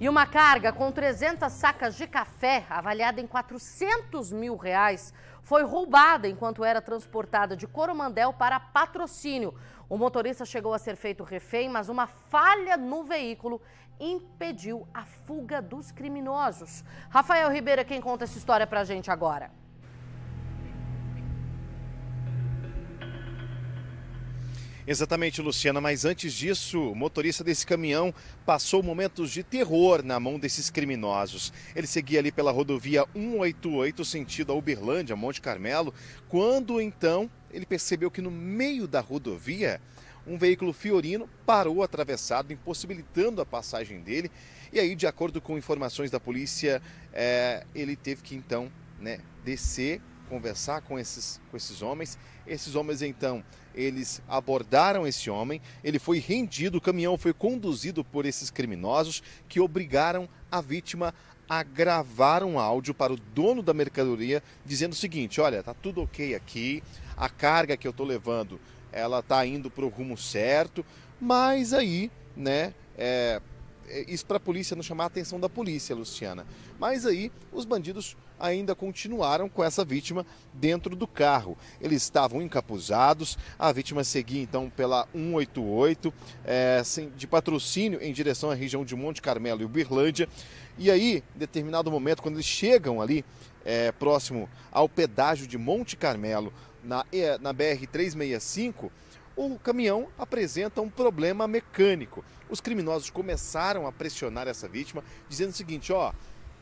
E uma carga com 300 sacas de café, avaliada em 400 mil reais, foi roubada enquanto era transportada de Coromandel para patrocínio. O motorista chegou a ser feito refém, mas uma falha no veículo impediu a fuga dos criminosos. Rafael Ribeiro é quem conta essa história pra gente agora. Exatamente, Luciana, mas antes disso, o motorista desse caminhão passou momentos de terror na mão desses criminosos. Ele seguia ali pela rodovia 188, sentido a Uberlândia, Monte Carmelo, quando então ele percebeu que no meio da rodovia um veículo fiorino parou atravessado, impossibilitando a passagem dele. E aí, de acordo com informações da polícia, é, ele teve que então né, descer conversar com esses, com esses homens. Esses homens, então, eles abordaram esse homem, ele foi rendido, o caminhão foi conduzido por esses criminosos que obrigaram a vítima a gravar um áudio para o dono da mercadoria dizendo o seguinte: olha, tá tudo ok aqui, a carga que eu estou levando ela tá indo para o rumo certo, mas aí, né, é, isso para a polícia não chamar a atenção da polícia, Luciana. Mas aí os bandidos ainda continuaram com essa vítima dentro do carro. Eles estavam encapuzados, a vítima seguia então pela 188, é, de patrocínio em direção à região de Monte Carmelo e Uberlândia. E aí, em determinado momento, quando eles chegam ali é, próximo ao pedágio de Monte Carmelo, na, na BR-365, o caminhão apresenta um problema mecânico. Os criminosos começaram a pressionar essa vítima, dizendo o seguinte: ó,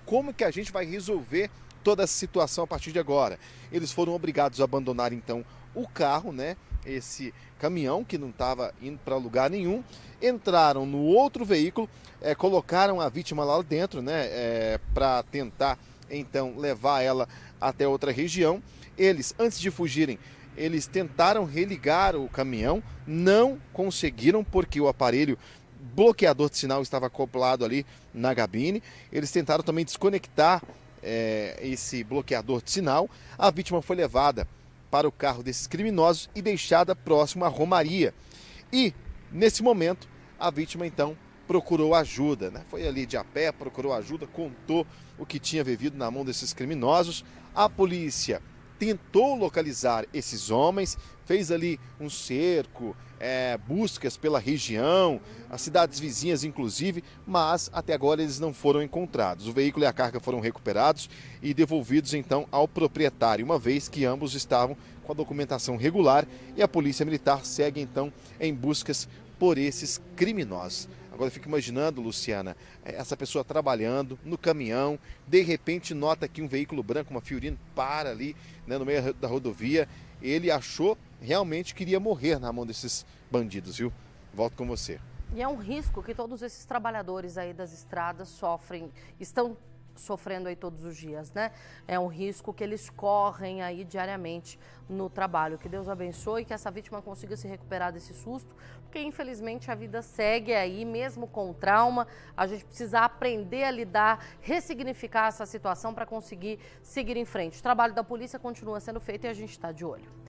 como que a gente vai resolver toda essa situação a partir de agora? Eles foram obrigados a abandonar então o carro, né? Esse caminhão que não estava indo para lugar nenhum, entraram no outro veículo, é, colocaram a vítima lá dentro, né? É, para tentar então levar ela até outra região. Eles, antes de fugirem, eles tentaram religar o caminhão, não conseguiram porque o aparelho bloqueador de sinal estava acoplado ali na cabine. Eles tentaram também desconectar é, esse bloqueador de sinal. A vítima foi levada para o carro desses criminosos e deixada próximo à Romaria. E, nesse momento, a vítima então procurou ajuda. Né? Foi ali de a pé, procurou ajuda, contou o que tinha vivido na mão desses criminosos. A polícia tentou localizar esses homens, fez ali um cerco, é, buscas pela região, as cidades vizinhas inclusive, mas até agora eles não foram encontrados. O veículo e a carga foram recuperados e devolvidos então ao proprietário, uma vez que ambos estavam com a documentação regular e a Polícia Militar segue então em buscas por esses criminosos. Agora eu fico imaginando, Luciana, é, essa pessoa trabalhando no caminhão, de repente nota que um veículo branco, uma Fiorino, para ali né, no meio da rodovia. Ele achou realmente que iria morrer na mão desses bandidos, viu? Volto com você. E é um risco que todos esses trabalhadores aí das estradas sofrem, estão sofrendo aí todos os dias, né? É um risco que eles correm aí diariamente no trabalho. Que Deus abençoe e que essa vítima consiga se recuperar desse susto, porque infelizmente a vida segue aí, mesmo com trauma, a gente precisa aprender a lidar, ressignificar essa situação para conseguir seguir em frente. O trabalho da polícia continua sendo feito e a gente está de olho.